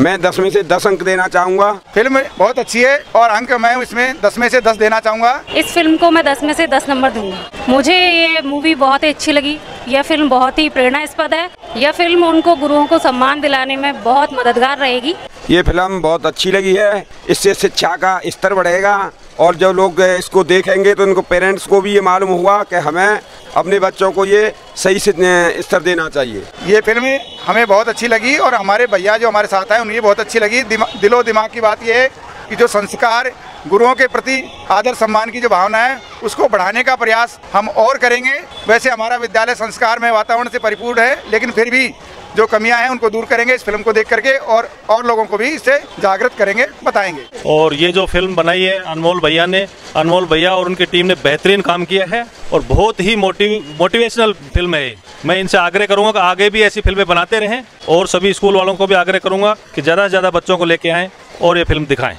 मैं दस में से दस अंक देना चाहूँगा। फ़िल्म बहुत अच्छी है और अंक मैं इसमें दस में से दस देना चाहूँगा। इस फ़िल्म को मैं दस में से दस नंबर दूँगा। मुझे ये मूवी बहुत ही अच्छी लगी। यह फ़िल्म बहुत ही प्रेरणास्पद है। यह फ़िल्म उनको गुरुओं को सम्मान दिलाने में बहुत मददगार रहेगी। ये फ़िल्म बहुत अच्छी लगी है। इससे शिक्षा का स्तर बढ़ेगा और जो लोग इसको देखेंगे तो उनको पेरेंट्स को भी ये मालूम हुआ कि हमें अपने बच्चों को ये सही से स्तर देना चाहिए। ये फ़िल्म हमें बहुत अच्छी लगी और हमारे भैया जो हमारे साथ आए उन्हें बहुत अच्छी लगी। दिमा, दिलो दिमाग की बात यह है कि जो संस्कार गुरुओं के प्रति आदर सम्मान की जो भावना है उसको बढ़ाने का प्रयास हम और करेंगे। वैसे हमारा विद्यालय संस्कार में वातावरण से परिपूर्ण है लेकिन फिर भी जो कमियाँ हैं उनको दूर करेंगे इस फ़िल्म को देख करके और और लोगों को भी इससे जागृत करेंगे, बताएँगे। और ये जो फ़िल्म बनाई है अनमोल भैया ने, अनमोल भैया और उनकी टीम ने बेहतरीन काम किया है और बहुत ही मोटिव, मोटिवेशनल फ़िल्म है मैं इनसे आग्रह करूँगा कि आगे भी ऐसी फ़िल्में बनाते रहें और सभी स्कूल वालों को भी आग्रह करूँगा कि ज़्यादा से ज़्यादा बच्चों को लेके आएँ और ये फ़िल्म दिखाएँ।